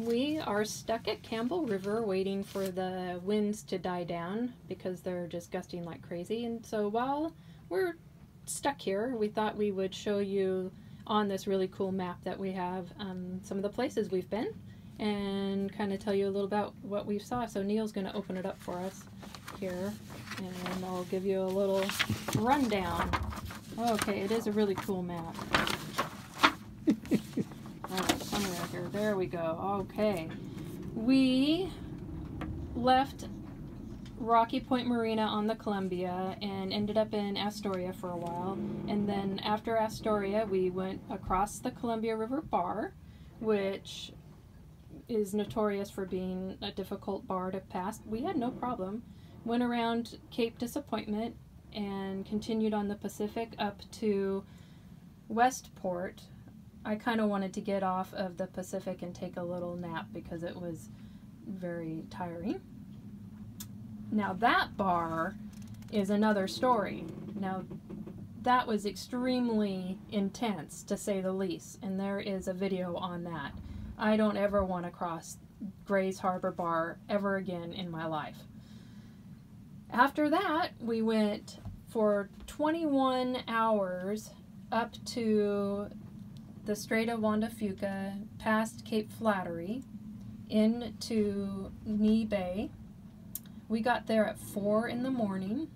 We are stuck at Campbell River waiting for the winds to die down because they're just gusting like crazy. And so while we're stuck here, we thought we would show you on this really cool map that we have um, some of the places we've been and kind of tell you a little about what we saw. So Neil's going to open it up for us here and I'll give you a little rundown. Okay, it is a really cool map. Alright, somewhere here. There we go. Okay. We left Rocky Point Marina on the Columbia and ended up in Astoria for a while. And then after Astoria, we went across the Columbia River Bar, which is notorious for being a difficult bar to pass. We had no problem. Went around Cape Disappointment and continued on the Pacific up to Westport, I kind of wanted to get off of the Pacific and take a little nap because it was very tiring. Now that bar is another story. Now that was extremely intense to say the least and there is a video on that. I don't ever want to cross Grays Harbor Bar ever again in my life. After that we went for 21 hours up to the Strait of Juan de Fuca, past Cape Flattery, into Neah Bay. We got there at 4 in the morning.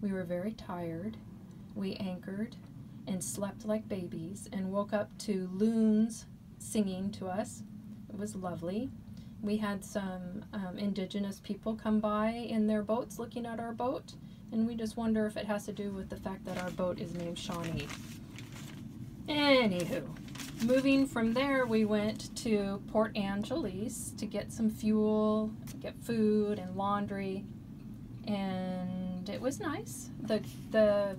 We were very tired. We anchored and slept like babies and woke up to loons singing to us. It was lovely. We had some um, indigenous people come by in their boats looking at our boat, and we just wonder if it has to do with the fact that our boat is named Shawnee. Anywho, moving from there, we went to Port Angeles to get some fuel, get food and laundry, and it was nice. The the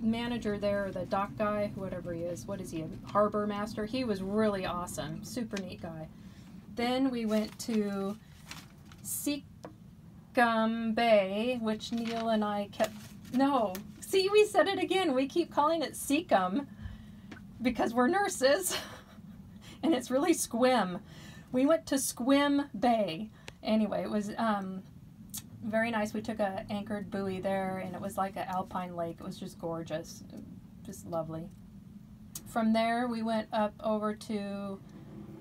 manager there, the dock guy, whatever he is, what is he, a harbor master? He was really awesome, super neat guy. Then we went to Seacom Bay, which Neil and I kept, no, see, we said it again. We keep calling it Seacom because we're nurses and it's really Sequim. We went to Sequim Bay. Anyway, it was um, very nice. We took a anchored buoy there and it was like an alpine lake. It was just gorgeous, just lovely. From there, we went up over to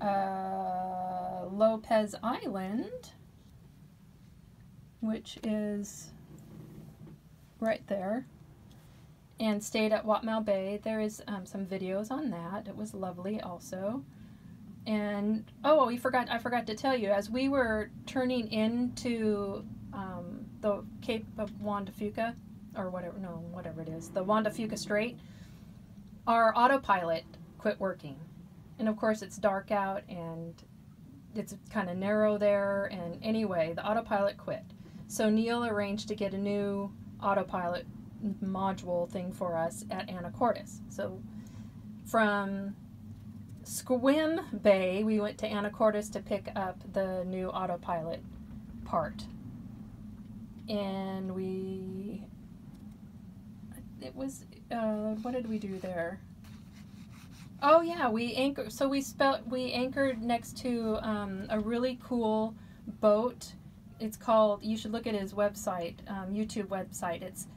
uh, Lopez Island, which is right there and stayed at Watmough Bay. There is um, some videos on that. It was lovely also. And oh, we forgot. I forgot to tell you as we were turning into um, the Cape of Juan de Fuca, or whatever. No, whatever it is, the Juan de Fuca Strait. Our autopilot quit working, and of course it's dark out and it's kind of narrow there. And anyway, the autopilot quit. So Neil arranged to get a new autopilot module thing for us at Anacortes. So from Sequim Bay, we went to Anacortes to pick up the new autopilot part. And we, it was, uh, what did we do there? Oh yeah, we anchored, so we spelt, we anchored next to um, a really cool boat. It's called, you should look at his website, um, YouTube website. It's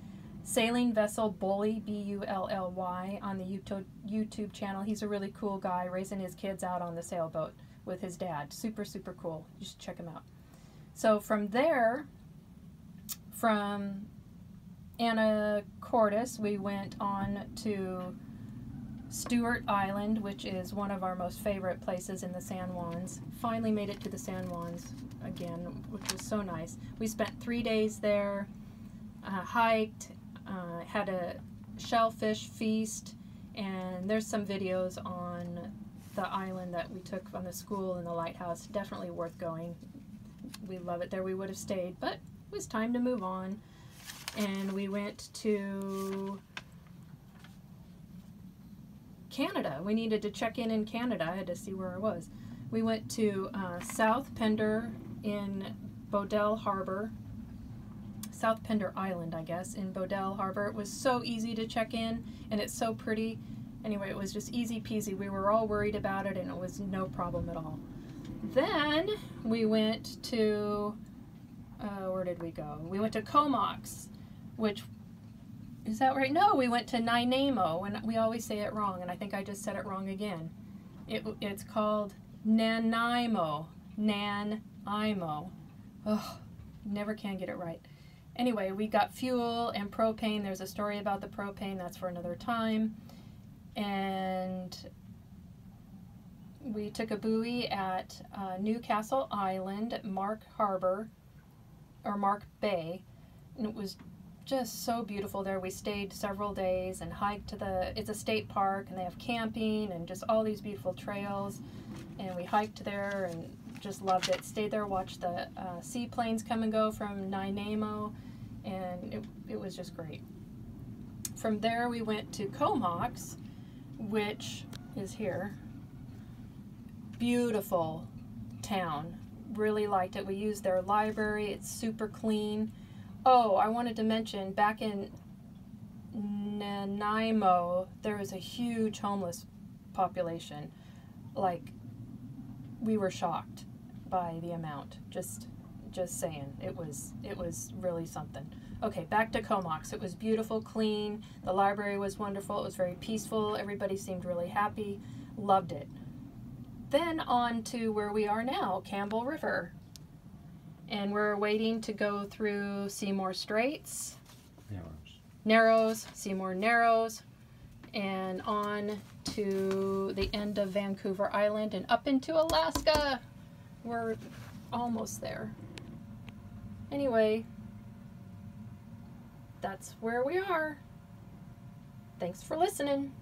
Sailing Vessel Bully, B-U-L-L-Y, on the YouTube, YouTube channel. He's a really cool guy, raising his kids out on the sailboat with his dad. Super, super cool. You should check him out. So from there, from Anacortes, we went on to Stuart Island, which is one of our most favorite places in the San Juans. Finally made it to the San Juans again, which was so nice. We spent three days there, uh, hiked, uh, had a shellfish feast, and there's some videos on the island that we took from the school and the lighthouse. Definitely worth going. We love it there. We would have stayed, but it was time to move on. And we went to Canada. We needed to check in in Canada. I had to see where I was. We went to uh, South Pender in Bedwell Harbor South Pender Island, I guess, in Bedwell Harbor. It was so easy to check in, and it's so pretty. Anyway, it was just easy peasy. We were all worried about it, and it was no problem at all. Then we went to, uh, where did we go? We went to Comox, which, is that right? No, we went to Nanaimo, and we always say it wrong, and I think I just said it wrong again. It, it's called Nanaimo. Nanaimo. Oh, never can get it right. Anyway, we got fuel and propane. There's a story about the propane, that's for another time. And we took a buoy at uh, Newcastle Island, Mark Harbor, or Mark Bay, and it was just so beautiful there. We stayed several days and hiked to the, it's a state park and they have camping and just all these beautiful trails. And we hiked there and just loved it. Stayed there, watched the uh, seaplanes come and go from Nanaimo, and it, it was just great. From there, we went to Comox, which is here. Beautiful town. Really liked it. We used their library. It's super clean. Oh, I wanted to mention back in Nanaimo, there was a huge homeless population. Like, we were shocked by the amount. Just just saying. It was it was really something. Okay, back to Comox. It was beautiful, clean. The library was wonderful. It was very peaceful. Everybody seemed really happy. Loved it. Then on to where we are now, Campbell River. And we're waiting to go through Seymour Straits. Narrows. Narrows, Seymour Narrows, and on to the end of Vancouver Island and up into Alaska. We're almost there. Anyway, that's where we are. Thanks for listening.